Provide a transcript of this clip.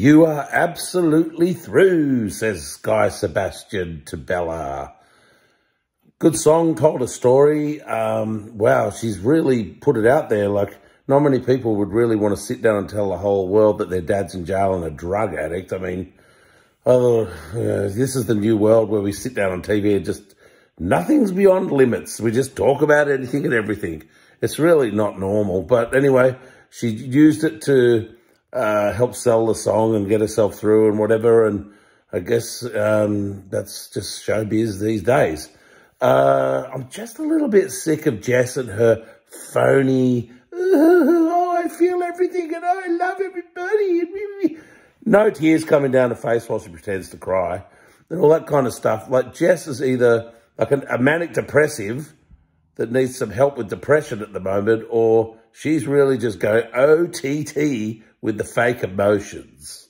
You are absolutely through, says Guy Sebastian to Bella. Good song, told a story. Um, wow, she's really put it out there. Like, not many people would really want to sit down and tell the whole world that their dad's in jail and a drug addict. I mean, oh, uh, this is the new world where we sit down on TV and just, nothing's beyond limits. We just talk about anything and everything. It's really not normal. But anyway, she used it to uh, help sell the song and get herself through and whatever. And I guess um, that's just showbiz these days. Uh, I'm just a little bit sick of Jess and her phony, oh, I feel everything and I love everybody. No tears coming down her face while she pretends to cry and all that kind of stuff. Like Jess is either like an, a manic depressive that needs some help with depression at the moment or she's really just going OTT with the fake emotions.